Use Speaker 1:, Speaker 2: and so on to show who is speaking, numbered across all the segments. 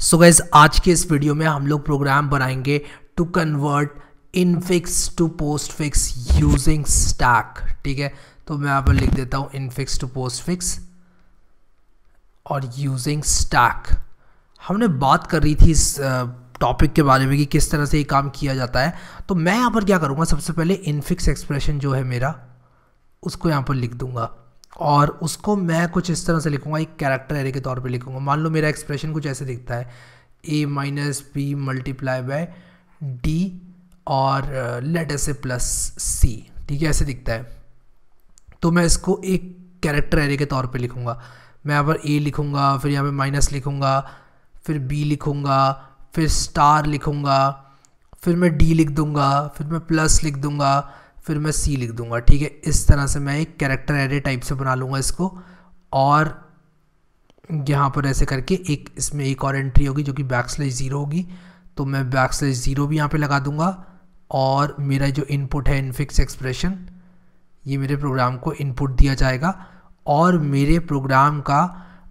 Speaker 1: सो so gas आज के इस वीडियो में हम लोग प्रोग्राम बनाएँगे to convert infix to postfix using stack ठीक है? तो मैं यहाँ पर लिख देता हूँ इनफिक्स टू पोस्ट फिक्स और यूजिंग स्टैक हमने बात कर रही थी इस टॉपिक के बारे में कि किस तरह से ये काम किया जाता है। तो मैं यहाँ पर क्या करूँगा, सबसे पहले इनफिक्स एक्सप्रेशन जो है मेरा, उसको यहाँ पर लिख दूँगा। और उसको मैं कुछ इस तरह से लिखूँगा, एक कैरेक्टर एरे के तौर पे लिखूँगा। मान लो मेरा एक्सप्रेशन कुछ ऐसे दिखता है। A minus B multiply by D और let's A plus C ठीक है, ऐसे दिखता है। तो मैं इसको एक कैरेक्टर एरे के तौर पे लिखूँगा। मैं यहाँ पर ए लिखूँगा, फिर यहाँ पे माइनस लिखूँगा, फिर बी लिखूँगा, फिर स्टार लिखूँगा, फिर मैं डी लिख दूँगा, फिर मैं प्लस लिख दूँगा फिर मैं सी लिख दूँगा, ठीक है? इस तरह से मैं एक कैरेक्टर एरे टाइप से बना लूँगा इसको, और यहाँ पर ऐसे करके एक, इसमें एक और एंट्री होगी जो कि बैक स्लेज ज़ीरो होगी तो मैं बैक स्लेज ज़ीरो भी यहाँ पे लगा दूँगा, और मेरा जो इनपुट है इनफिक्स एक्सप्रेशन ये मेरे प्रोग्राम को इनपुट दिया जाएगा, और मेरे प्रोग्राम का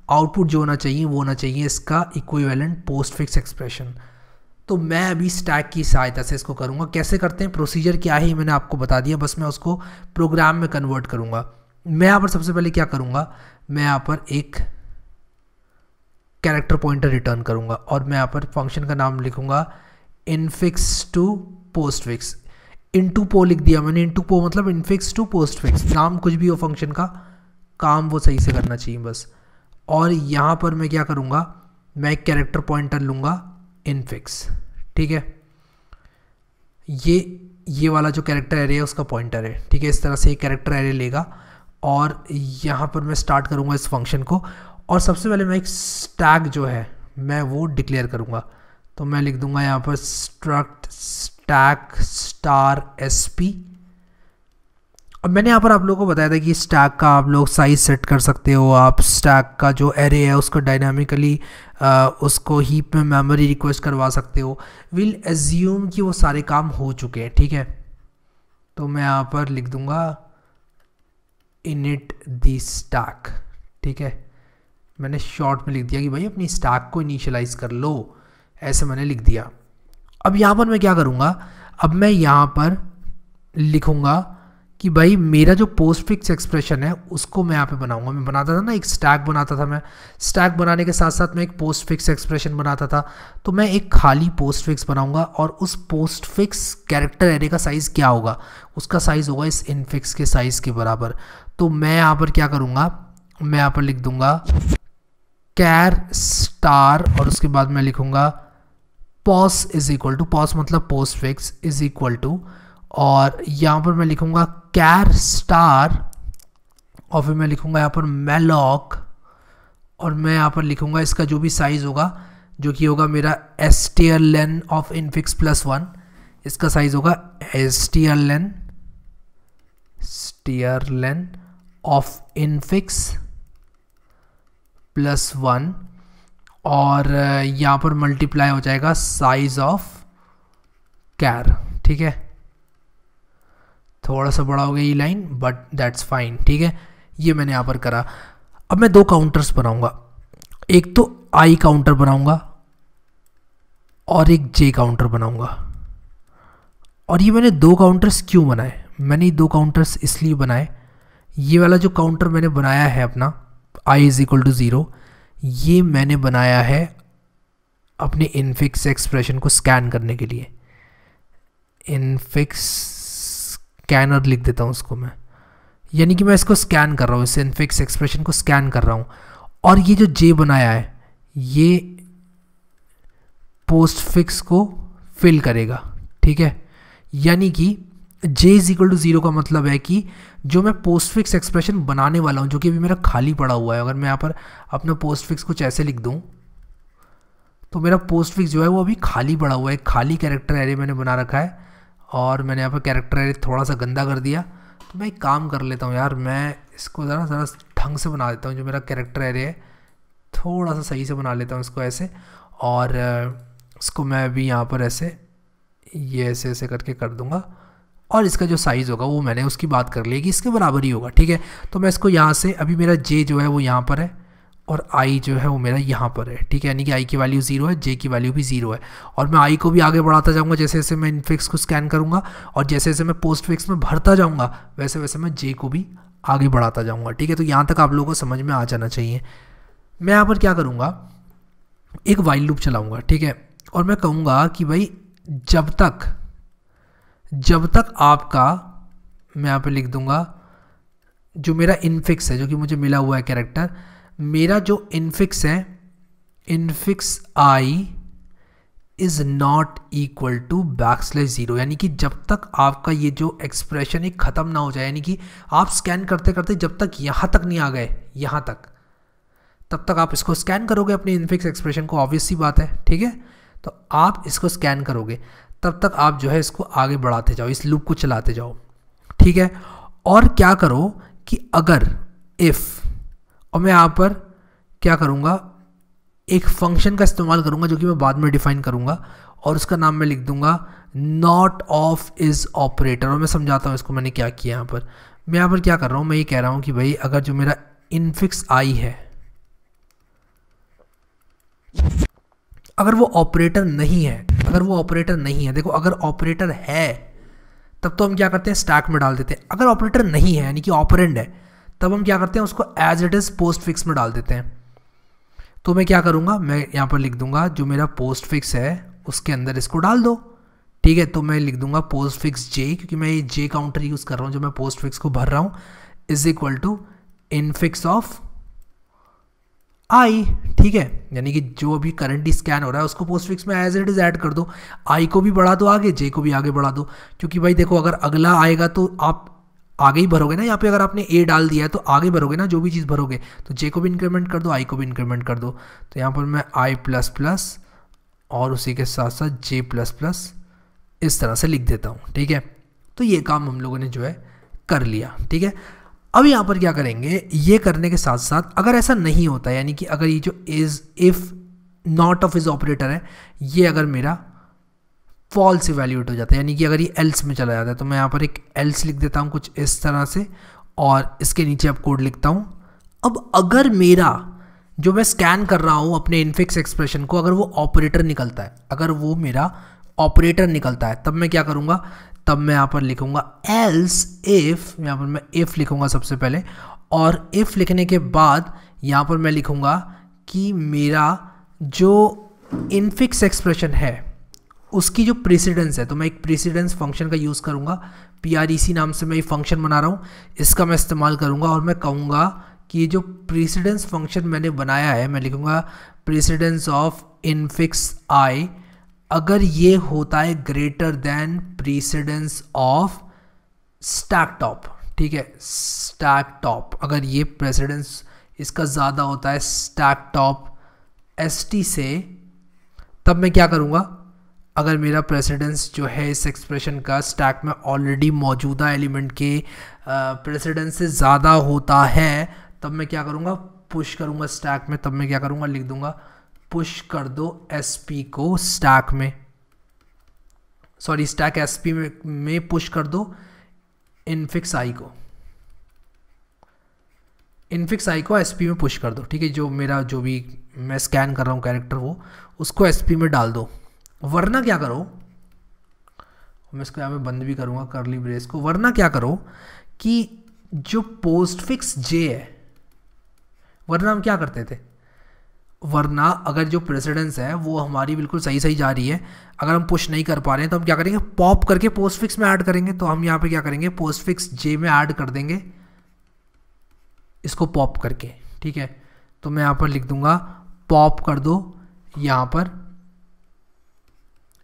Speaker 1: आउटपुट जो होना चाहिए, वो होना चाहिए इसका इक्विवेलेंट पोस्ट फिक्स एक्सप्रेशन तो मैं अभी स्टैक की सहायता से इसको करूँगा। कैसे करते हैं? प्रोसीजर क्या है मैंने आपको बता दिया। बस मैं उसको प्रोग्राम में कन्वर्ट करूँगा। मैं यहाँ पर सबसे पहले क्या करूँगा? मैं यहाँ पर एक कैरेक्टर पॉइंटर रिटर्न करूँगा और मैं यहाँ पर फ़ंक्शन का नाम लिखूँगा infix to postfix in to po लिख दिया मैंने। इन टू पो मतलब इनफिक्स टू पोस्ट फिक्स नाम कुछ भी हो फ़ंक्शन का, काम वो सही से करना चाहिए बस। और यहाँ पर मैं क्या करूँगा? मैं एक कैरेक्टर पॉइंटर लूँगा। इनफिक्स ठीक है? ये ये वाला जो कैरेक्टर एरे है, उसका पॉइंटर है ठीक है? इस तरह से ये कैरेक्टर एरे लेगा और यहाँ पर मैं स्टार्ट करूँगा इस फ़ंक्शन को और सबसे पहले मैं एक स्टैग जो है, मैं वो डिक्लेयर करूँगा। तो मैं लिख दूँगा यहाँ पर struct stack star S P अब मैंने यहाँ पर आप लोगों को बताया था कि स्टैक का आप लोग साइज़ सेट कर सकते हो। आप स्टैक का जो एरे है, उसको डायनामिकली उसको हीप में मेमोरी रिक्वेस्ट करवा सकते हो। विल एज्यूम कि वो सारे काम हो चुके हैं, ठीक है? तो मैं यहाँ पर लिख दूँगा इनिट दी स्टैक ठीक है? मैंने शॉर्ट में लिख दिया कि भाई अपनी स्टैक को इनिशलाइज कर लो। ऐसे मैंने लिख दिया। अब यहाँ पर मैं क्या करूँगा? अब मैं यहाँ पर लिखूँगा कि भाई मेरा जो पोस्ट फिक्स एक्सप्रेशन है, उसको मैं यहाँ पे बनाऊँगा। मैं बनाता था ना, एक स्टैक बनाता था मैं। स्टैक बनाने के साथ साथ मैं एक पोस्ट फिक्स एक्सप्रेशन बनाता था। तो मैं एक खाली पोस्ट फिक्स बनाऊँगा और उस पोस्ट फिक्स कैरेक्टर एरे का साइज़ क्या होगा? उसका साइज़ होगा इस इनफिक्स के साइज़ के बराबर। तो मैं यहाँ पर क्या करूँगा? मैं यहाँ पर लिख दूँगा कैर स्टार और उसके बाद मैं लिखूँगा pos is equal to pos मतलब postfix is equal to और यहाँ पर मैं लिखूँगा कैर स्टार और फिर मैं लिखूँगा यहाँ पर मेलॉक और मैं यहाँ पर लिखूँगा इसका जो भी साइज़ होगा, जो कि होगा मेरा S T L len of infix plus one इसका साइज़ होगा S T L len steer len of infix plus one और यहाँ पर मल्टीप्लाई हो जाएगा साइज़ ऑफ़ कैर ठीक है? थोड़ा सा बड़ा हो गया ये लाइन बट दैट्स फाइन ठीक है? ये मैंने यहाँ पर करा। अब मैं दो काउंटर्स बनाऊँगा। एक तो आई काउंटर बनाऊँगा और एक जे काउंटर बनाऊँगा। और ये मैंने दो काउंटर्स क्यों बनाए? मैंने दो काउंटर्स इसलिए बनाए। ये वाला जो काउंटर मैंने बनाया है अपना I is equal to zero ये मैंने बनाया है अपने इनफिक्स एक्सप्रेशन को स्कैन करने के लिए। इनफिक्स स्कैनर लिख देता हूँ उसको मैं। यानी कि मैं इसको स्कैन कर रहा हूँ, इस इनफिक्स एक्सप्रेशन को स्कैन कर रहा हूँ। और ये जो जे बनाया है, ये पोस्ट फिक्स को फिल करेगा, ठीक है? यानी कि J is equal to zero का मतलब है कि जो मैं पोस्ट फिक्स एक्सप्रेशन बनाने वाला हूँ, जो कि अभी मेरा खाली पड़ा हुआ है, अगर मैं यहाँ पर अपना पोस्ट फिक्स कुछ ऐसे लिख दूँ तो मेरा पोस्ट फिक्स जो है वो अभी खाली पड़ा हुआ है खाली कैरेक्टर एरे मैंने बना रखा है। और मैंने यहाँ पर कैरेक्टर थोड़ा सा गंदा कर दिया। तो मैं एक काम कर लेता हूँ यार, मैं इसको ज़रा ज़रा ढंग से बना देता हूँ, जो मेरा कैरेक्टर एरे है थोड़ा सा सही से बना लेता हूँ इसको ऐसे। और इसको मैं अभी यहाँ पर ऐसे, ये ऐसे ऐसे करके कर दूँगा। और इसका जो साइज़ होगा, वो मैंने उसकी बात कर ली कि इसके बराबर ही होगा, ठीक है? तो मैं इसको यहाँ से, अभी मेरा जे जो है वो यहाँ पर है। और आई जो है वो मेरा यहाँ पर है। ठीक है? यानी कि आई की वैल्यू ज़ीरो है जे की वैल्यू भी ज़ीरो है। और मैं आई को भी आगे बढ़ाता जाऊँगा, जैसे जैसे मैं इनफिक्स को स्कैन करूँगा और जैसे जैसे मैं पोस्ट फिक्स में भरता जाऊँगा, वैसे वैसे मैं जे को भी आगे बढ़ाता जाऊँगा। ठीक है? तो यहाँ तक आप लोगों को समझ में आ जाना चाहिए। मैं यहाँ पर क्या करूँगा? एक वाइल लूप चलाऊँगा। ठीक है? और मैं कहूँगा कि भाई, जब तक जब तक आपका, मैं यहाँ पर लिख दूँगा, जो मेरा इनफिक्स है, जो कि मुझे मिला हुआ है कैरेक्टर मेरा जो इनफिक्स है infix I is not equal to backslash zero यानी कि जब तक आपका ये जो एक्सप्रेशन एक ख़त्म ना हो जाए, यानी कि आप स्कैन करते करते जब तक यहाँ तक नहीं आ गए, यहाँ तक, तब तक आप इसको स्कैन करोगे अपने इनफिक्स एक्सप्रेशन को ऑब्वियस सी बात है, ठीक है? तो आप इसको स्कैन करोगे, तब तक आप जो है इसको आगे बढ़ाते जाओ, इस लूप को चलाते जाओ, ठीक है? और क्या करो कि अगर इफ़ और मैं यहाँ पर क्या करूँगा? एक फ़ंक्शन का इस्तेमाल करूँगा जो कि मैं बाद में डिफाइन करूँगा और उसका नाम मैं लिख दूँगा नॉट ऑफ़ इज़ ऑपरेटर और मैं समझाता हूँ इसको मैंने क्या किया यहाँ पर। मैं यहाँ पर क्या कर रहा हूँ? मैं ये कह रहा हूँ कि भाई, अगर जो मेरा इनफिक्स आई है, अगर वो ऑपरेटर नहीं है, अगर वो ऑपरेटर नहीं है, देखो, अगर ऑपरेटर है, तब तो हम क्या करते हैं? स्टैक में डाल देते हैं। अगर ऑपरेटर नहीं है, यानी कि ऑपरेंड है तब हम क्या करते हैं, उसको as it is postfix में डाल देते हैं। तो मैं क्या करूँगा, मैं यहाँ पर लिख दूँगा, जो मेरा पोस्ट फिक्स है, उसके अंदर इसको डाल दो। ठीक है तो मैं लिख दूँगा पोस्ट फिक्स जे क्योंकि मैं ये जे काउंटर यूज़ कर रहा हूँ, जो मैं पोस्ट फिक्स को भर रहा हूँ। Is equal to infix of I ठीक है? यानी कि जो अभी करंटली स्कैन हो रहा है, उसको पोस्ट फिक्स में एज इट इज़ ऐड कर दो। आई को भी बढ़ा दो आगे जे को भी आगे बढ़ा दो। क्योंकि भाई देखो, अगर अगला आएगा तो आप आगे ही भरोगे ना यहाँ पे अगर आपने ए डाल दिया है तो आगे भरोगे ना, जो भी चीज़ भरोगे। तो जे को भी इंक्रीमेंट कर दो आई को भी इंक्रीमेंट कर दो। तो यहाँ पर मैं आई प्लस प्लस और उसी के साथ साथ जे प्लस प्लस इस तरह से लिख देता हूँ, ठीक है? तो ये काम हम लोगों ने जो है कर लिया, ठीक है? अब यहाँ पर क्या करेंगे? ये करने के साथ साथ अगर ऐसा नहीं होता, यानी कि अगर ये जो is if not of is operator है, ये अगर मेरा फॉल्स इवेल्यूट हो जाता है, यानी कि अगर ये एल्स में चला जाता है तो मैं यहाँ पर एक एल्स लिख देता हूँ कुछ इस तरह से, और इसके नीचे अब कोड लिखता हूँ। अब अगर मेरा, जो मैं स्कैन कर रहा हूँ अपने इनफिक्स एक्सप्रेशन को, अगर वो ऑपरेटर निकलता है, अगर वो मेरा ऑपरेटर निकलता है, तब मैं क्या करूँगा? तब मैं यहाँ पर लिखूँगा एल्स इफ़ यहाँ पर मैं इफ़ लिखूँगा सबसे पहले, और इफ़ लिखने के बाद यहाँ पर मैं लिखूँगा कि मेरा जो इनफिक्स एक्सप्रेशन है उसकी जो प्रेसिडेंस है तो मैं एक प्रेसिडेंस फ़ंक्शन का यूज़ करूँगा। पी नाम से मैं ये फ़ंक्शन बना रहा हूँ। इसका मैं इस्तेमाल करूँगा और मैं कहूँगा कि ये जो प्रेसिडेंस फ़ंक्शन मैंने बनाया है, मैं लिखूँगा प्रेसिडेंस ऑफ़ इनफिक्स आई अगर ये होता है greater than precedence of stack top ठीक है? स्टैक टॉप अगर ये प्रेसिडेंस इसका ज़्यादा होता है स्टैक टॉप एस टी से, तब मैं क्या करूँगा? अगर मेरा प्रेसिडेंस जो है इस एक्सप्रेशन का स्टैक में ऑलरेडी मौजूदा एलिमेंट के प्रेसिडेंस से ज़्यादा होता है तब मैं क्या करूँगा? पुश करूँगा स्टैक में तब मैं क्या करूँगा? लिख दूँगा पुश कर दो एस पी को स्टैक में। सॉरी स्टैक एस पी में, में पुश कर दो इनफिक्स आई को। इनफिक्स आई को एस पी में पुश कर दो ठीक है? जो मेरा जो भी मैं स्कैन कर रहा हूँ कैरेक्टर वो उसको एस पी में डाल दो। वरना क्या करो? मैं इसको यहाँ पे बंद भी करूँगा करली ब्रेस को। वरना क्या करो कि जो पोस्ट फिक्स जे है, वरना हम क्या करते थे? वरना अगर जो प्रेसिडेंस है, वो हमारी बिल्कुल सही सही जा रही है। अगर हम पुश नहीं कर पा रहे हैं तो हम क्या करेंगे? पॉप करके पोस्ट फिक्स में ऐड करेंगे। तो हम यहाँ पे क्या करेंगे? पोस्ट फिक्स जे में ऐड कर देंगे। इसको पॉप करके, ठीक है? तो मैं यहाँ पर लिख दूँगा पॉप कर दो, यहाँ पर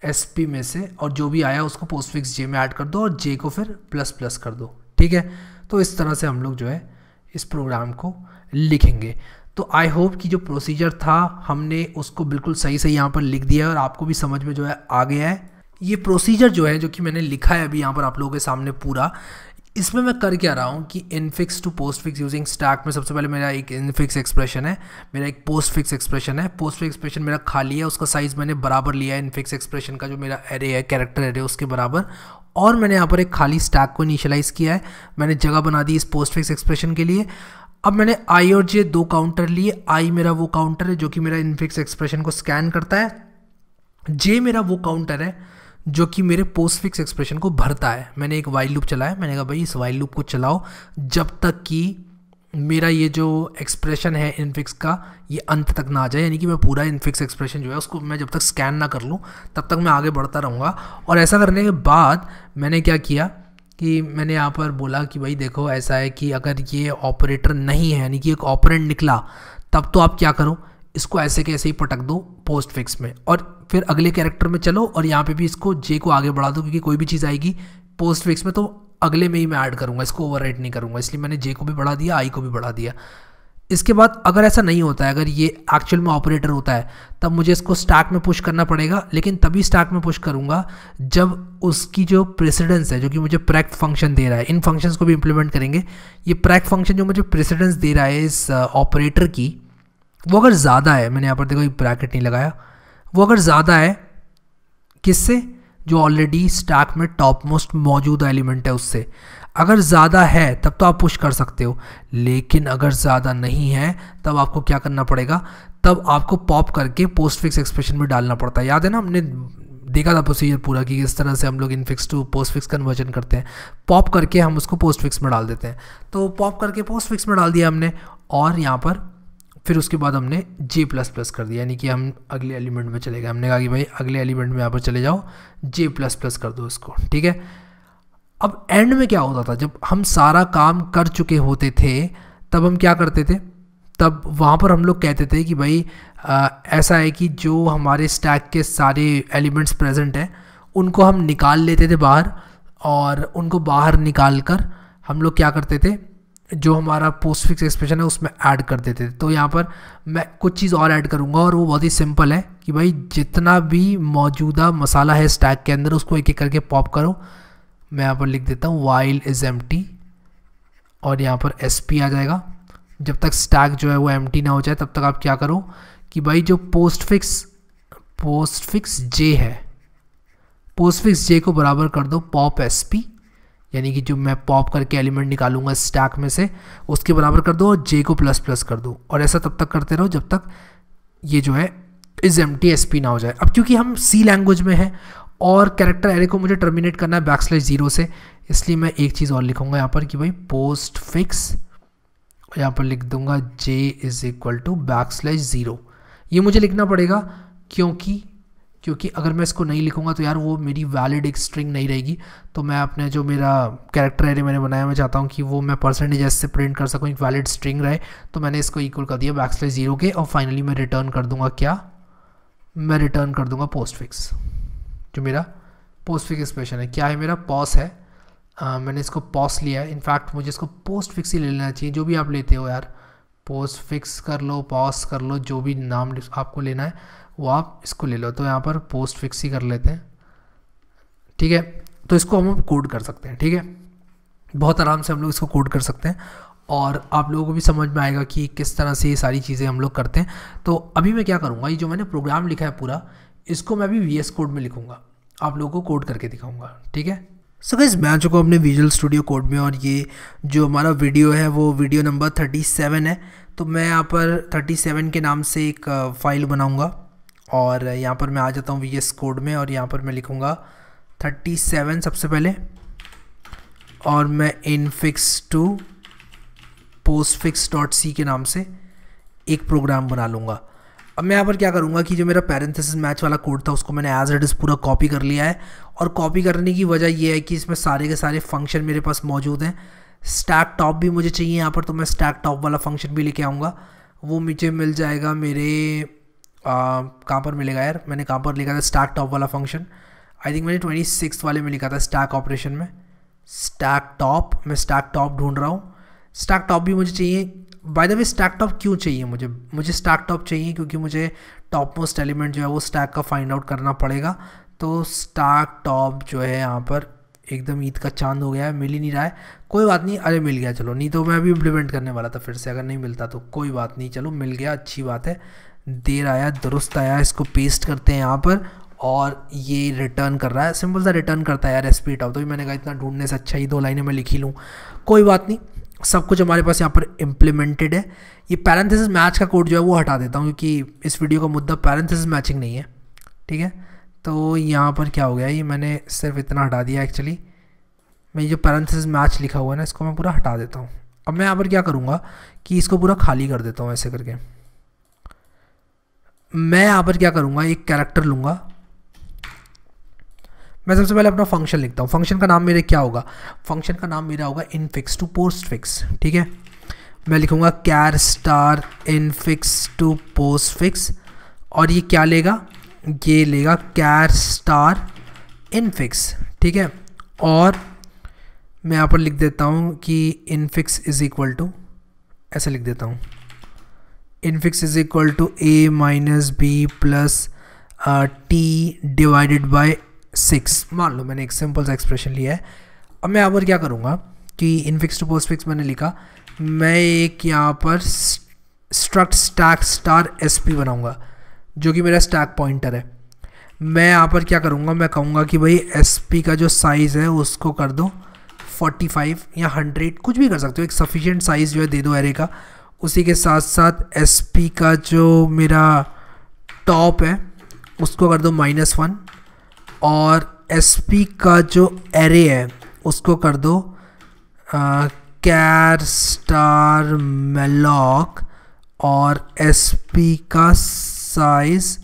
Speaker 1: एस पी में से और जो भी आया उसको पोस्ट फिक्स जे में ऐड कर दो और जे को फिर प्लस प्लस कर दो, ठीक है? तो इस तरह से हम लोग जो है इस प्रोग्राम को लिखेंगे। तो आई होप कि जो प्रोसीजर था, हमने उसको बिल्कुल सही से यहाँ पर लिख दिया है और आपको भी समझ में जो है आ गया है। ये प्रोसीजर जो है, जो कि मैंने लिखा है अभी यहाँ पर आप लोगों के सामने पूरा इसमें मैं कर क्या रहा हूँ कि infix to postfix using stack में सबसे पहले मेरा एक इनफिक्स एक्सप्रेशन है, मेरा एक पोस्ट फिक्स एक्सप्रेशन है। पोस्ट फिक्स एक्सप्रेशन मेरा खाली है, उसका साइज़ मैंने बराबर लिया है इनफिक्स एक्सप्रेशन का, जो मेरा एरे है कैरेक्टर एरे उसके बराबर। और मैंने यहाँ पर एक खाली स्टैक को इनिशलाइज़ किया है। मैंने जगह बना दी इस पोस्ट फिक्स एक्सप्रेशन के लिए। अब मैंने आई और जे दो काउंटर लिए। आई मेरा वो काउंटर है जो कि मेरा इनफिक्स एक्सप्रेशन को स्कैन करता है। जे मेरा वो काउंटर है जो कि मेरे पोस्ट फिक्स एक्सप्रेशन को भरता है। मैंने एक वाइल लूप चलाया, मैंने कहा, भाई, इस वाइल लूप को चलाओ, जब तक कि मेरा ये जो एक्सप्रेशन है इनफिक्स का, ये अंत तक ना आ जाए, यानी कि मैं पूरा इनफिक्स एक्सप्रेशन जो है, उसको मैं जब तक स्कैन ना कर लूँ, तब तक मैं आगे बढ़ता रहूँगा। और ऐसा करने के बाद मैंने क्या किया कि मैंने यहाँ पर बोला कि, भाई, देखो, ऐसा है कि अगर ये ऑपरेटर नहीं है, यानी कि एक ऑपरेंट निकला, तब तो आप क्या करो, इसको ऐसे के ऐसे ही पटक दो पोस्ट फिक्स में। और फिर अगले कैरेक्टर में चलो और यहाँ पे भी इसको जे को आगे बढ़ा दो क्योंकि कोई भी चीज़ आएगी पोस्ट फिक्स में तो अगले में ही मैं ऐड करूँगा, इसको ओवर नहीं करूँगा, इसलिए मैंने जे को भी बढ़ा दिया आई को भी बढ़ा दिया। इसके बाद अगर ऐसा नहीं होता है, अगर ये एक्चुअल में ऑपरेटर होता है, तब मुझे इसको स्टैक में पुश करना पड़ेगा, लेकिन तभी स्टैक में पुश करूँगा जब उसकी जो प्रेसिडेंस है, जो कि मुझे प्रैक्ट फ़ंक्शन दे रहा है, इन फ़ंक्शंस को भी इंप्लीमेंट करेंगे, ये प्रैक्ट फ़ंक्शन जो मुझे प्रेसिडेंस दे रहा है इस ऑपरेटर की, वो अगर ज़्यादा है, मैंने यहाँ पर देखो एक ब्रैकेट नहीं लगाया वो अगर ज़्यादा है, किससे? जो ऑलरेडी स्टैक में टॉप मोस्ट मौजूद एलिमेंट है उससे। अगर ज़्यादा है, तब तो आप पुश कर सकते हो। लेकिन अगर ज़्यादा नहीं है, तब आपको क्या करना पड़ेगा? तब आपको पॉप करके पोस्ट फिक्स एक्सप्रेशन में डालना पड़ता है। याद है ना, हमने देखा था प्रोसीजर पूरा कि किस तरह से हम लोग infix to postfix conversion करते हैं। पॉप करके हम उसको पोस्ट फिक्स में डाल देते हैं। तो पॉप करके पोस्ट फिक्स में डाल दिया हमने, और यहाँ पर फिर उसके बाद हमने जे प्लस प्लस कर दिया यानी कि हम अगले एलिमेंट में चले गए। हमने कहा कि भाई अगले एलिमेंट में यहाँ पर चले जाओ जे प्लस प्लस कर दो इसको ठीक है? अब एंड में क्या होता था? जब हम सारा काम कर चुके होते थे तब हम क्या करते थे? तब वहाँ पर हम लोग कहते थे कि भाई आ, ऐसा है कि जो हमारे स्टैक के सारे एलिमेंट्स प्रेजेंट हैं उनको हम निकाल लेते थे बाहर और उनको बाहर निकाल कर हम लोग क्या करते थे? जो हमारा पोस्ट फिक्स एक्सप्रेशन है, उसमें ऐड कर देते थे। तो यहाँ पर मैं कुछ चीज़ और ऐड करूँगा और वो बहुत ही सिंपल है कि भाई जितना भी मौजूदा मसाला है स्टैक के अंदर, उसको एक एक करके पॉप करो। मैं यहाँ पर लिख देता हूँ वाइल इज़ एम और यहाँ पर एसपी आ जाएगा। जब तक स्टैक जो है वो एम ना हो जाए, तब तक आप क्या करो कि भाई जो postfix postfix J है पोस्ट फिक्स जे को बराबर कर दो पॉप एस पी यानी कि जो मैं पॉप करके एलिमेंट निकालूँगा स्टैक में से, उसके बराबर कर दो और जे को प्लस प्लस कर दो। और ऐसा तब तक करते रहो जब तक ये जो है is empty S P ना हो जाए। अब क्योंकि हम सी लैंग्वेज में हैं और कैरेक्टर एरे को मुझे टर्मिनेट करना है बैक स्लैश ज़ीरो से, इसलिए मैं एक चीज़ और लिखूँगा यहाँ पर कि भाई पोस्ट फिक्स यहाँ पर लिख दूँगा J is equal to backslash zero ये मुझे लिखना पड़ेगा क्योंकि क्योंकि अगर मैं इसको नहीं लिखूँगा तो यार वो मेरी वैलिड एक स्ट्रिंग नहीं रहेगी। तो मैं अपने जो मेरा कैरेक्टर एरे मैंने बनाया मैं चाहता हूँ कि वो मैं परसेंटेज से प्रिंट कर सकूँ एक वैलिड स्ट्रिंग रहे। तो मैंने इसको इक्वल कर दिया बैक स्लैश ज़ीरो के और फाइनली मैं रिटर्न कर दूँगा क्या? मैं रिटर्न कर दूँगा पोस्ट फिक्स जो मेरा पोस्ट फिक्स एक्सप्रेशन है। क्या है मेरा? पॉस है। आ, मैंने इसको पॉस लिया है। इनफैक्ट मुझे इसको पोस्ट फिक्स ही ले लेना चाहिए। जो भी आप लेते हो यार पोस्ट फिक्स कर लो पॉस कर लो जो भी नाम आपको लेना है। वो आप इसको ले लो तो यहाँ पर पोस्ट फिक्स ही कर लेते हैं। ठीक है? तो इसको हम कोड कर सकते हैं, ठीक है? बहुत आराम से हम लोग इसको कोड कर सकते हैं और आप लोगों को भी समझ में आएगा कि किस तरह से ये सारी चीज़ें हम लोग करते हैं। तो अभी मैं क्या करूँगा, ये जो मैंने प्रोग्राम लिखा है पूरा, इसको मैं अभी VS कोड में लिखूँगा। आप लोगों को कोड करके दिखाऊँगा, ठीक है? सो गैस मैं आ चुका हूँ अपने विजुअल स्टूडियो कोड में और ये जो हमारा वीडियो है, वो वीडियो नंबर थर्टी सेवन है। तो मैं यहाँ पर थर्टी सेवन के नाम से एक फ़ाइल बनाऊँगा। और यहाँ पर मैं आ जाता हूँ वी एस कोड में और यहाँ पर मैं लिखूँगा थर्टी सेवन सबसे पहले और मैं infix to postfix dot C के नाम से एक प्रोग्राम बना लूँगा। अब मैं यहाँ पर क्या करूँगा कि जो मेरा पैरेंथेसिस मैच वाला कोड था उसको मैंने एज इट इज़ पूरा कॉपी कर लिया है और कॉपी करने की वजह यह है कि इसमें सारे के सारे फ़ंक्शन मेरे पास मौजूद हैं। स्टैक टॉप भी मुझे चाहिए यहाँ पर तो मैं स्टैक टॉप वाला फ़ंक्शन भी लेके आऊँगा। वो मुझे मिल जाएगा मेरे कहाँ पर मिलेगा यार? मैंने कहाँ पर लिखा था? स्टैक टॉप वाला फ़ंक्शन आई थिंक मैंने ट्वेंटी सिक्स वाले में लिखा था स्टैक ऑपरेशन में. स्टैक टॉप मैं स्टैक टॉप ढूंढ रहा हूँ. स्टैक टॉप भी मुझे चाहिए. By the way stack top क्यों चाहिए मुझे? मुझे स्टैक टॉप चाहिए क्योंकि मुझे टॉप मोस्ट एलिमेंट जो है वो स्टैक का फाइंड आउट करना पड़ेगा. तो स्टैक टॉप जो है यहाँ पर एकदम ईद का चाँद हो गया है. मिल ही नहीं रहा है. कोई बात नहीं. अरे मिल गया, चलो. नहीं तो मैं अभी इम्प्लीमेंट करने वाला था फिर से. अगर नहीं मिलता तो कोई बात नहीं. चलो, मिल गया. अच्छी बात है. देर आया, दुरुस्त आया, इसको पेस्ट करते हैं यहाँ पर और ये रिटर्न कर रहा है। सिंपल सा रिटर्न करता है यार एस पी तो भी मैंने कहा, इतना ढूँढने से अच्छा ही दो लाइनें मैं लिख ही लूँ। कोई बात नहीं। सब कुछ हमारे पास यहाँ पर इम्प्लीमेंटेड है। ये पैरेंथेसिस मैच का कोड जो है वो हटा देता हूँ क्योंकि इस वीडियो का मुद्दा पैरेंथेसिस मैचिंग नहीं है। ठीक है? तो यहाँ पर क्या हो गया? ये मैंने सिर्फ़ इतना हटा दिया एक्चुअली मैं जो पैरेंथेसिस मैच लिखा हुआ है ना, इसको मैं पूरा हटा देता हूँ। अब मैं यहाँ पर क्या करूँगा कि इसको पूरा खाली कर देता हूँ ऐसे करके। मैं यहाँ पर क्या करूँगा, एक कैरेक्टर लूँगा। मैं सबसे पहले अपना फ़ंक्शन लिखता हूँ। फ़ंक्शन का नाम मेरे क्या होगा? फ़ंक्शन का नाम मेरा होगा इनफिक्स टू पोस्ट फिक्स ठीक है? मैं लिखूँगा char star infix to postfix और ये क्या लेगा? ये लेगा कैर स्टार इनफिक्स ठीक है? और मैं यहाँ पर लिख देता हूँ कि इनफिक्स इज़ इक्वल टू ऐसे लिख देता हूँ। Infix is equal to A minus B plus T divided by six मान लो, मैंने एक सिंपल सा एक्सप्रेशन लिया है। अब मैं यहाँ पर क्या करूँगा कि infix to postfix मैंने लिखा, मैं एक यहाँ पर struct stack star S P बनाऊँगा, जो कि मेरा स्टैक पॉइंटर है। मैं यहाँ पर क्या करूँगा, मैं कहूँगा कि भाई एस पी का जो साइज़ है, उसको कर दो 45 या 100 कुछ भी कर सकते हो। एक सफिशिएंट साइज़ जो है, दे दो एरे का। उसी के साथ साथ एस पी का जो मेरा टॉप है, उसको कर दो माइनस वन और एस पी का जो एरे है, उसको कर दो कैर स्टार मेलॉक और एस पी का size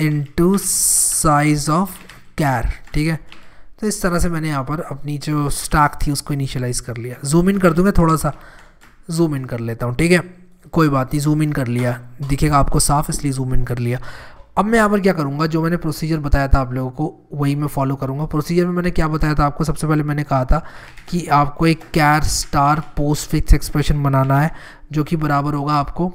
Speaker 1: into size of char ठीक है? तो इस तरह से मैंने यहाँ पर अपनी जो स्टाक थी, उसको इनिशियलाइज़ कर लिया। जूम इन कर दूँगा थोड़ा सा। जूम इन कर लेता हूँ, ठीक है? कोई बात नहीं जूम इन कर लिया। दिखेगा आपको साफ़ इसलिए जूम इन कर लिया। अब मैं यहाँ पर क्या करूँगा? जो मैंने प्रोसीजर बताया था आप लोगों को, वही मैं फॉलो करूँगा। प्रोसीजर में मैंने क्या बताया था आपको? सबसे पहले मैंने कहा था कि आपको एक char star postfix expression बनाना है, जो कि बराबर होगा आपको।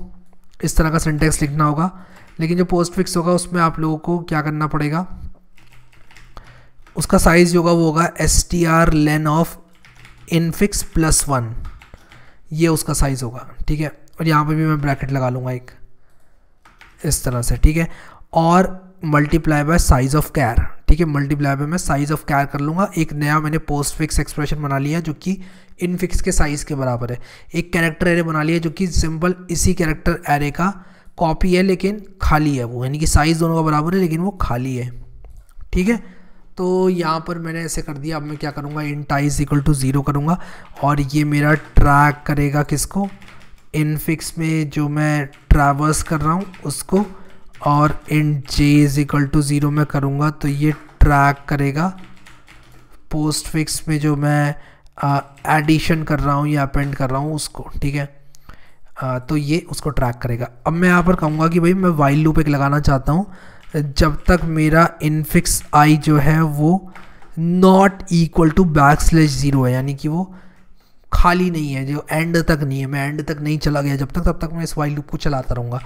Speaker 1: इस तरह का सेंटेक्स लिखना होगा। लेकिन जो पोस्ट फिक्स होगा, उसमें आप लोगों को क्या करना पड़ेगा? उसका साइज़ जो होगा, वो होगा S T R len of infix plus one ये उसका साइज़ होगा, ठीक है? और यहाँ पे भी मैं ब्रैकेट लगा लूँगा एक, इस तरह से, ठीक है? और multiply by size of char ठीक है? मल्टीप्लाई बाय मैं साइज़ ऑफ़ कैर कर लूँगा। एक नया मैंने पोस्ट फिक्स एक्सप्रेशन बना लिया जो कि इनफिक्स के साइज़ के बराबर है। एक कैरेक्टर एरे बना लिया जो कि सिंपल इसी कैरेक्टर एरे का कॉपी है, लेकिन खाली है वो, यानी कि साइज़ दोनों का बराबर है, लेकिन वो खाली है, ठीक है? तो यहाँ पर मैंने ऐसे कर दिया। अब मैं क्या करूँगा? Int ties equal to zero करूँगा और ये मेरा ट्रैक करेगा किसको? इन फिक्स में जो मैं ट्रैवर्स कर रहा हूँ उसको और int J is equal to zero में करूँगा तो ये ट्रैक करेगा। पोस्ट फिक्स में जो मैं एडिशन कर रहा हूँ या अपेंड कर रहा हूँ उसको ठीक है? आ, तो ये उसको ट्रैक करेगा। अब मैं यहाँ पर कहूँगा कि भाई मैं वाइल लूप एक लगाना चाहता हूँ। जब तक मेरा इनफिक्स आई जो है वो not equal to backslash zero है, यानी कि वो खाली नहीं है, जो एंड तक नहीं है। मैं एंड तक नहीं चला गया, जब तक, तब तक मैं इस वाइल लूप को चलाता रहूँगा।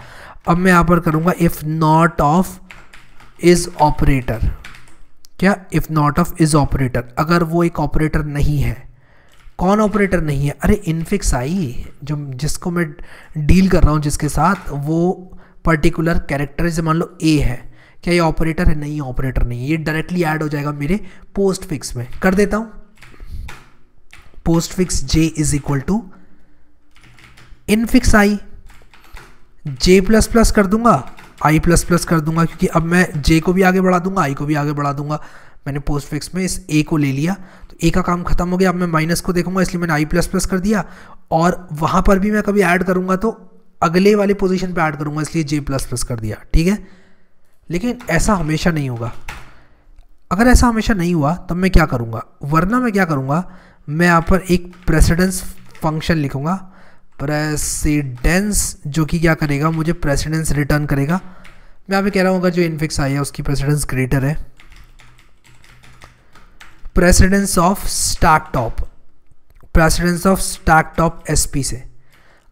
Speaker 1: अब मैं यहाँ पर करूँगा if not of is operator क्या? If not of is operator अगर वो एक ऑपरेटर नहीं है, कौन ऑपरेटर नहीं है? अरे इनफिक्स आई जो जिसको मैं डील कर रहा हूँ जिसके साथ, वो पर्टिकुलर कैरेक्टर जैसे मान लो ए है। क्या ये ऑपरेटर है? नहीं ऑपरेटर नहीं है। ये डायरेक्टली ऐड हो जाएगा मेरे पोस्ट फिक्स में। कर देता हूँ। Postfix J is equal to infix I J plus plus कर दूँगा। आई प्लस प्लस कर दूँगा, क्योंकि अब मैं जे को भी आगे बढ़ा दूँगा आई को भी आगे बढ़ा दूँगा। मैंने पोस्ट फिक्स में इस ए को ले लिया। तो ए का काम खत्म हो गया। अब मैं माइनस को देखूँगा, इसलिए मैंने आई प्लस प्लस कर दिया। और वहाँ पर भी मैं कभी ऐड करूँगा तो अगले वाले पोजीशन पे ऐड करूँगा, इसलिए जे प्लस प्लस कर दिया। ठीक है? लेकिन ऐसा हमेशा नहीं होगा। अगर ऐसा हमेशा नहीं हुआ, तब मैं क्या करूँगा? वरना मैं क्या करूँगा? मैं यहाँ पर एक प्रेसिडेंस फ़ंक्शन लिखूँगा। प्रेसिडेंस जो कि क्या करेगा? मुझे प्रेसिडेंस रिटर्न करेगा। मैं यहाँ पे कह रहा हूँ, अगर जो इनफिक्स आई है, उसकी प्रेसिडेंस ग्रेटर है। Precedence of stack top precedence of stack top SP से।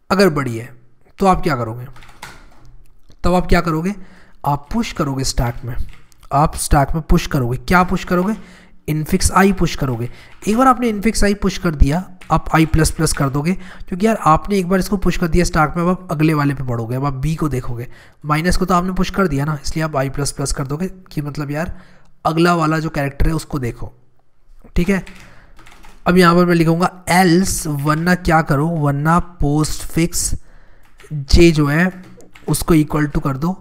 Speaker 1: अगर बड़ी है तो आप क्या करोगे? तब तो आप क्या करोगे? आप पुश करोगे स्टैक में। आप स्टैक में पुश करोगे। क्या पुश करोगे? इनफिक्स आई पुश करोगे। एक बार आपने इनफिक्स आई पुश कर दिया, आप आई प्लस प्लस कर दोगे, क्योंकि यार आपने एक बार इसको पुश कर दिया स्टार्ट में, अब आप अगले वाले पे बढ़ोगे, अब आप बी को देखोगे। माइनस को तो आपने पुश कर दिया ना, इसलिए आप आई प्लस प्लस कर दोगे, कि मतलब यार अगला वाला जो कैरेक्टर है उसको देखो। ठीक है? अब यहाँ पर मैं लिखूँगा एल्स वरना क्या करो? वरना पोस्ट फिक्स जे जो है, उसको इक्वल टू कर दो।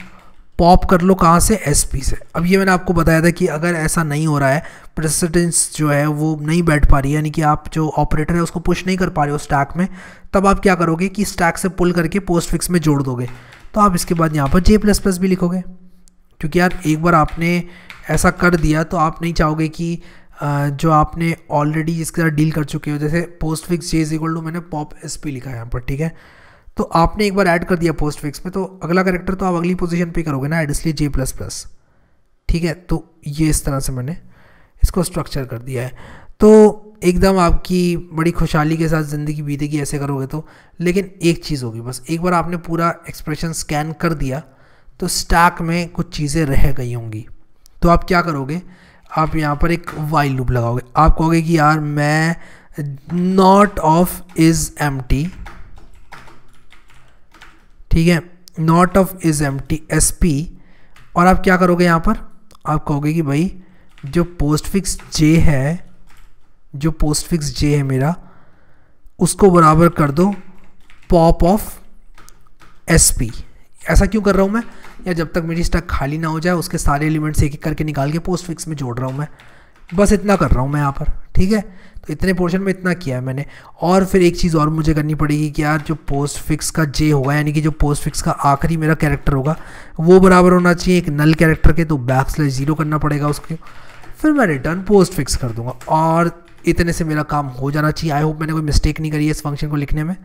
Speaker 1: पॉप कर लो कहाँ से? एस पी से। अब ये मैंने आपको बताया था कि अगर ऐसा नहीं हो रहा है प्रेसिडेंस जो है वो नहीं बैठ पा रही है, यानी कि आप जो ऑपरेटर है उसको पुश नहीं कर पा रहे हो स्टैक में, तब आप क्या करोगे कि स्टैक से पुल करके पोस्ट फिक्स में जोड़ दोगे। तो आप इसके बाद यहाँ पर जे प्लस प्लस भी लिखोगे। क्योंकि यार, एक बार आपने ऐसा कर दिया तो आप नहीं चाहोगे कि जो आपने ऑलरेडी जिसके साथ डील कर चुके हो, जैसे postfix J is equal to मैंने पॉप एस पी लिखा है यहाँ पर, ठीक है? तो आपने एक बार ऐड कर दिया पोस्ट फिक्स में तो अगला करेक्टर तो आप अगली पोजीशन पे करोगे ना ऐड इसलिए जे प्लस प्लस ठीक है? तो ये इस तरह से मैंने इसको स्ट्रक्चर कर दिया है। तो एकदम आपकी बड़ी खुशहाली के साथ ज़िंदगी बीतेगी, ऐसे करोगे तो। लेकिन एक चीज़ होगी बस, एक बार आपने पूरा एक्सप्रेशन स्कैन कर दिया तो स्टैक में कुछ चीज़ें रह गई होंगी। तो आप क्या करोगे? आप यहाँ पर एक वाइल लूप लगाओगे। आप कहोगे कि यार, मैं not of is empty ठीक है? Not of is empty S P और आप क्या करोगे यहाँ पर? आप कहोगे कि भाई, जो पोस्ट फिक्स जे है, जो पोस्ट फिक्स जे है मेरा, उसको बराबर कर दो पॉप ऑफ़ एस पी ऐसा क्यों कर रहा हूँ मैं? या जब तक मेरी स्टक खाली ना हो जाए, उसके सारे एलिमेंट्स एक एक करके निकाल के पोस्ट फिक्स में जोड़ रहा हूँ मैं। बस इतना कर रहा हूँ मैं यहाँ पर, ठीक है? तो इतने पोर्शन में इतना किया है मैंने। और फिर एक चीज़ और मुझे करनी पड़ेगी कि यार जो पोस्ट फिक्स का जे होगा, यानी कि जो पोस्ट फिक्स का आखिरी मेरा कैरेक्टर होगा, वो बराबर होना चाहिए एक नल कैरेक्टर के तो बैक स्लैश ज़ीरो करना पड़ेगा उसके। फिर मैं रिटर्न पोस्ट फिक्स कर दूँगा। और इतने से मेरा काम हो जाना चाहिए। आई होप मैंने कोई मिस्टेक नहीं करी है इस फ़ंक्शन को लिखने में।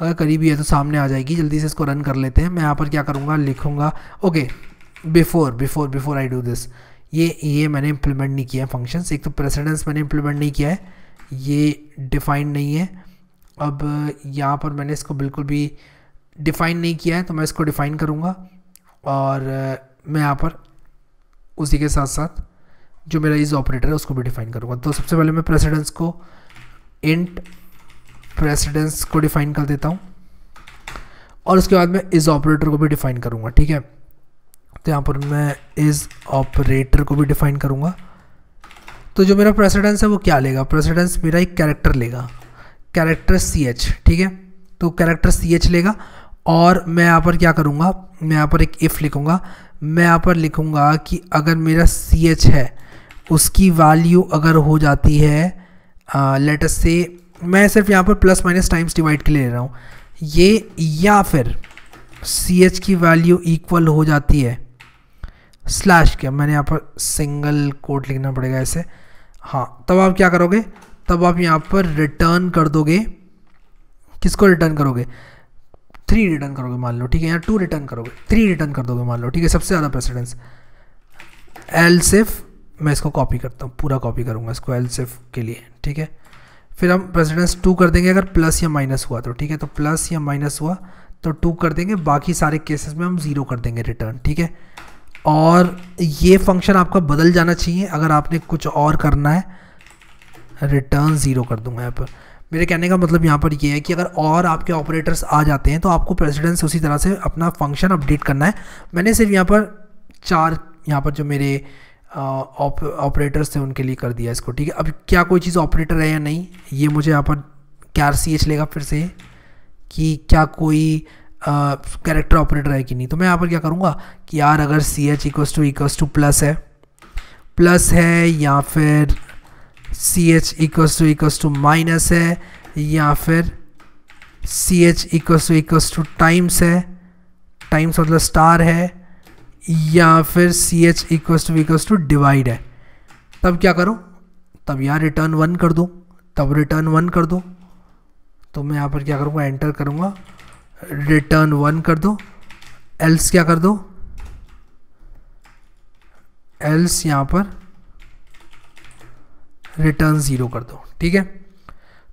Speaker 1: अगर करीबी है तो सामने आ जाएगी। जल्दी से इसको रन कर लेते हैं। मैं यहाँ पर क्या करूँगा? लिखूँगा। Okay before before before I do this ये ये मैंने इम्प्लीमेंट नहीं किया है फ़ंक्शंस एक तो प्रेसिडेंस मैंने इम्प्लीमेंट नहीं किया है। ये डिफ़ाइन नहीं है। अब यहाँ पर मैंने इसको बिल्कुल भी डिफ़ाइन नहीं किया है तो मैं इसको डिफ़ाइन करूँगा। और मैं यहाँ पर उसी के साथ साथ जो मेरा इज़ ऑपरेटर है, उसको भी डिफ़ाइन करूँगा। तो सबसे पहले मैं प्रेसिडेंस को इंट प्रेसिडेंस को डिफ़ाइन कर देता हूँ। और उसके बाद मैं इज़ ऑपरेटर को भी डिफ़ाइन करूँगा, ठीक है? तो यहाँ पर मैं इज़ ऑपरेटर को भी डिफ़ाइन करूँगा। तो जो मेरा प्रेसिडेंस है वो क्या लेगा? प्रेसिडेंस मेरा एक कैरेक्टर लेगा। कैरेक्टर सी एच ठीक है? तो कैरेक्टर सी एच लेगा और मैं यहाँ पर क्या करूँगा? मैं यहाँ पर एक इफ़ लिखूँगा। मैं यहाँ पर लिखूँगा कि अगर मेरा सी एच है, उसकी वैल्यू अगर हो जाती है लेटस से मैं सिर्फ़ यहाँ पर प्लस माइनस टाइम्स डिवाइड के लिए ले रहा हूँ। ये या फिर सी एच की वैल्यू इक्वल हो जाती है स्लैश किया। मैंने यहाँ पर सिंगल कोड लिखना पड़ेगा ऐसे। हाँ तब आप क्या करोगे? तब आप यहाँ पर रिटर्न कर दोगे। किसको रिटर्न करोगे? थ्री रिटर्न करोगे मान लो, ठीक है? यहाँ टू रिटर्न करोगे। थ्री रिटर्न कर दोगे मान लो, ठीक है? सबसे ज़्यादा प्रेसिडेंस एल सिफ मैं इसको कॉपी करता हूँ, पूरा कॉपी करूँगा इसको एल सिफ के लिए, ठीक है? फिर हम प्रेसिडेंस टू कर देंगे अगर प्लस या माइनस हुआ तो ठीक है? तो प्लस या माइनस हुआ तो टू कर देंगे। बाकी सारे केसेस में हम ज़ीरो कर देंगे रिटर्न ठीक है? और ये फ़ंक्शन आपका बदल जाना चाहिए, अगर आपने कुछ और करना है रिटर्न ज़ीरो कर दूँगा यहाँ पर। मेरे कहने का मतलब यहाँ पर ये है कि अगर और आपके ऑपरेटर्स आ जाते हैं तो आपको प्रेसिडेंस उसी तरह से अपना फ़ंक्शन अपडेट करना है। मैंने सिर्फ़ यहाँ पर चार, यहाँ पर जो मेरे ऑपरेटर्स थे, उनके लिए कर दिया इसको, ठीक है? अब क्या कोई चीज़ ऑपरेटर है या नहीं, ये मुझे यहाँ पर क्या सी एच लेगा फिर से, कि क्या कोई कैरेक्टर ऑपरेटर है कि नहीं? तो मैं यहाँ पर क्या करूँगा कि यार अगर C H equals to equals to plus है प्लस है या फिर C H equals to equals to minus है या फिर C H equals to equals to times है टाइम्स मतलब स्टार है या फिर C H equals to equals to divide है। तब क्या करो? तब यार रिटर्न वन कर दो, तब रिटर्न वन कर दो। तो मैं यहाँ पर क्या करूँगा? एंटर करूँगा। रिटर्न वन कर दो। एल्स क्या कर दो? एल्स यहाँ पर रिटर्न ज़ीरो कर दो, ठीक है?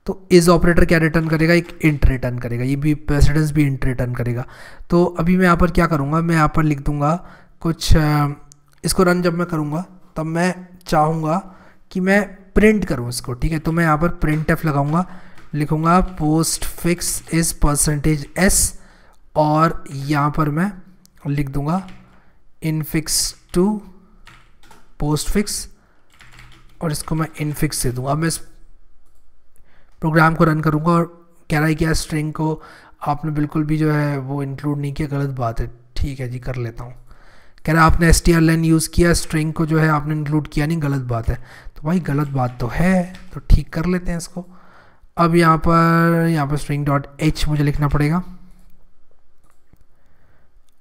Speaker 1: तो इज़ ऑपरेटर क्या रिटर्न करेगा? एक इंट रिटर्न करेगा। ये भी प्रेसिडेंस भी इंट रिटर्न करेगा। तो अभी मैं यहाँ पर क्या करूँगा? मैं यहाँ पर लिख दूँगा कुछ इसको रन जब मैं करूँगा, तब मैं चाहूँगा कि मैं प्रिंट करूँ इसको, ठीक है? तो मैं यहाँ पर प्रिंट एफ़ लगाऊँगा। लिखूँगा postfix is percentage S और यहाँ पर मैं लिख दूँगा इनफिक्स टू पोस्ट फिक्स और इसको मैं इनफिक्स दे दूँगा। अब मैं इस प्रोग्राम को रन करूँगा और कह रहा है कि स्ट्रिंग को आपने बिल्कुल भी जो है वो इंक्लूड नहीं किया, गलत बात है। ठीक है जी, कर लेता हूँ। कह रहा आपने S T R line use किया स्ट्रिंग को जो है आपने इंक्लूड किया नहीं, गलत बात है। तो भाई गलत बात तो है तो ठीक कर लेते हैं इसको। अब यहाँ पर यहाँ पर स्ट्रिंग डॉट एच मुझे लिखना पड़ेगा।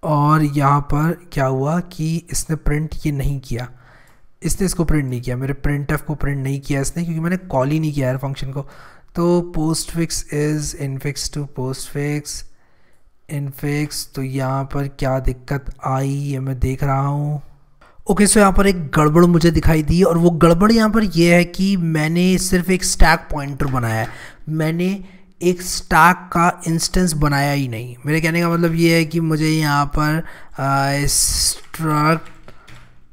Speaker 1: और यहाँ पर क्या हुआ कि इसने प्रिंट ये नहीं किया। इसने इसको प्रिंट नहीं किया। मेरे प्रिंट एफ़ को प्रिंट नहीं किया इसने, क्योंकि मैंने कॉल ही नहीं किया है फ़ंक्शन को। तो postfix is infix to postfix infix तो यहाँ पर क्या दिक्कत आई ये मैं देख रहा हूँ। ओके सो यहाँ पर एक गड़बड़ मुझे दिखाई दी और वो गड़बड़ यहाँ पर ये है कि मैंने सिर्फ़ एक स्टैक पॉइंटर बनाया है। मैंने एक स्टैक का इंस्टेंस बनाया ही नहीं। मेरे कहने का मतलब ये है कि मुझे यहाँ पर struct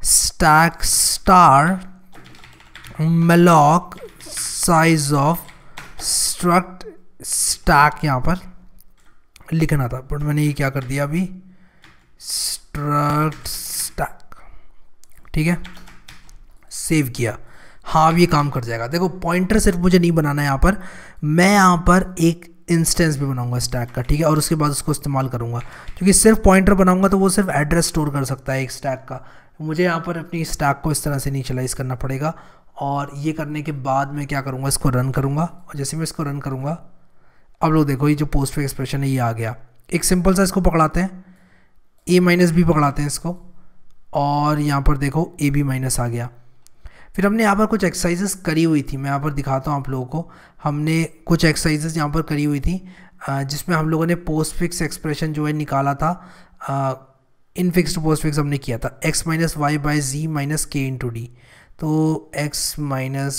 Speaker 1: stack star malloc size of struct stack यहाँ पर लिखना था। बट मैंने ये क्या कर दिया अभी? स्ट्रक्ट ठीक है? सेव किया। हाँ अब ये काम कर जाएगा। देखो पॉइंटर सिर्फ़ मुझे नहीं बनाना है यहाँ पर। मैं यहाँ पर एक इंस्टेंस भी बनाऊँगा स्टैक का, ठीक है? और उसके बाद उसको इस्तेमाल करूँगा। क्योंकि सिर्फ़ पॉइंटर बनाऊँगा तो वो सिर्फ़ एड्रेस स्टोर कर सकता है एक स्टैक का। मुझे यहाँ पर अपनी स्टैक को इस तरह से नीचलाइज करना पड़ेगा। और ये करने के बाद मैं क्या करूँगा? इसको रन करूँगा। और जैसे मैं इसको रन करूँगा, अब लोग देखो, ये जो पोस्ट एक्सप्रेशन है, ये आ गया। एक सिंपल सा इसको पकड़ाते हैं। ए माइनस बी पकड़ाते हैं इसको। और यहाँ पर देखो ए बी माइनस आ गया। फिर हमने यहाँ पर कुछ एक्सरसाइजेस करी हुई थी। मैं यहाँ पर दिखाता हूँ आप लोगों को। हमने कुछ एक्सरसाइजेस यहाँ पर करी हुई थी जिसमें हम लोगों ने पोस्ट फिक्स एक्सप्रेशन जो है निकाला था इन फिक्स पोस्ट फिक्स हमने किया था। X minus Y by G minus K into D तो X minus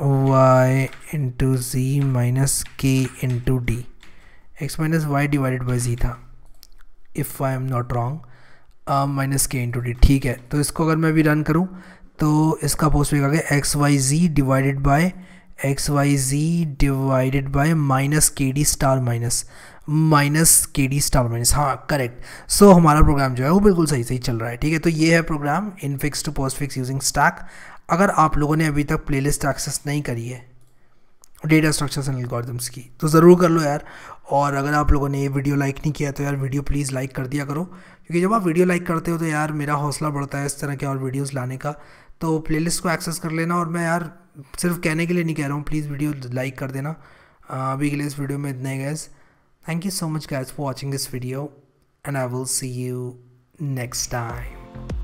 Speaker 1: Y into G minus K into D X minus Y divided by G था। If I am not wrong minus K into D ठीक है। तो इसको अगर मैं अभी run करूँ तो इसका पोस्ट आ गया X Y G divided by X Y G divided by minus K D star minus minus K D star minus हाँ करेक्ट सो so, हमारा प्रोग्राम जो है वो बिल्कुल सही सही चल रहा है ठीक है। तो ये है program infix to postfix using stack अगर आप लोगों ने अभी तक प्लेलिस्ट एक्सेस नहीं करी है डेटा स्ट्रक्चर्स एंड एल्गोरिथम्स की। तो ज़रूर कर लो यार। और अगर आप लोगों ने ये वीडियो लाइक नहीं किया तो यार वीडियो प्लीज़ लाइक कर दिया करो। क्योंकि जब आप वीडियो लाइक करते हो तो यार मेरा हौसला बढ़ता है इस तरह के और वीडियोस लाने का। तो प्लेलिस्ट को एक्सेस कर लेना और मैं यार सिर्फ़ कहने के लिए नहीं कह रहा हूँ प्लीज़ वीडियो लाइक कर देना। अभी के लिए इस वीडियो में इतने guys thank you so much guys for watching this video and I will see you next time